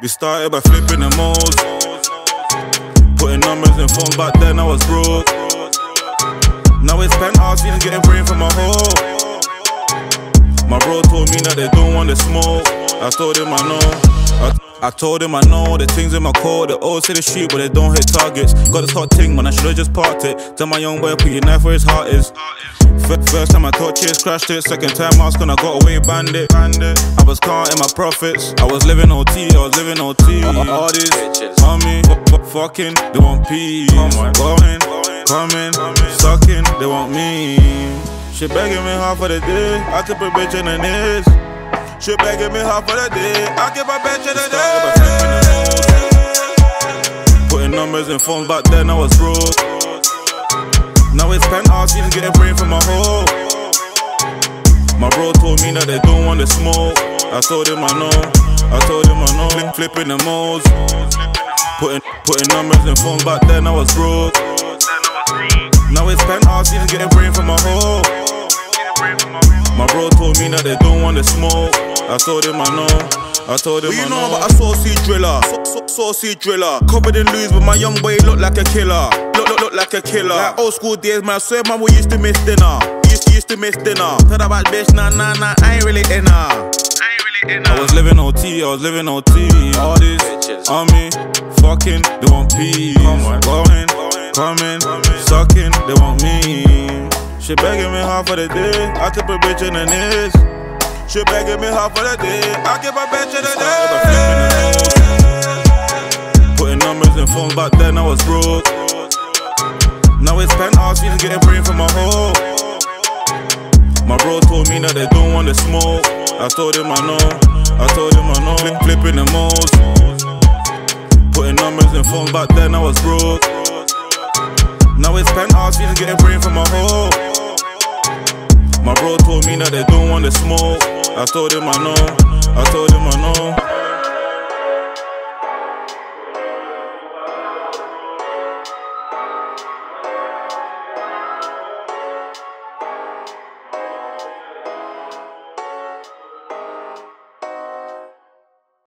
We started by flipping the modes. Putting numbers in phone back then I was broke. Now it's penthouse, season getting brain from my hoe. My bro told me that they don't want the smoke. I told him I know. I, I told him I know the things in my code. The old to the street, but they don't hit targets. Got this hot thing, man, I should've just parked it. Tell my young boy, put your knife where his heart is. First time I thought cheers, crashed it. Second time I was gonna got away bandit. bandit. I was counting my profits. I was living OT, I was living OT. All these me, fucking, they want peace. Going, coming, sucking, they want me. She begging me hard for the day. I tip a bitch in the knees. She begging me half of the day. I give a bitch in the day. Putting numbers in phones back then I was broke. Now it's penthouse, even getting brain from my hoe. My bro told me that they don't want the smoke. I told him I know, I told him I know. Flip, flipping the modes, putting putting numbers in phones back then I was broke. Now it's penthouse, even getting brain from my hoe. My bro told me that they don't want the smoke. I told him I know. I told him Well, you I know know. about a saucy driller, so, so, saucy driller. Covered in loose, but my young boy look like a killer. Look, look, look like a killer. Like old school days, man. I swear, man, we used to miss dinner. Used, used to miss dinner. Tell that bad bitch, nah, nah, nah, I ain't really in her. I ain't really in her. I was living OT, I was living OT. All these on me, fucking, they want peace. Going, coming, sucking, they want me. She begging me half of the day. I tip a bitch in the knees. She begging me half of the day. I give a bitch in the Started by flipping the day. Putting numbers in phones back then I was broke. Now it's penthouse, even getting brain from my hoe. My bro told me that they don't want the smoke. I told him I know, I told him I know. Flip, flipping the modes. Putting numbers in phones back then I was broke. Now it's penthouse, even getting brain from my hoe. My bro told me that they don't want the smoke. I told him I know, I told him I know.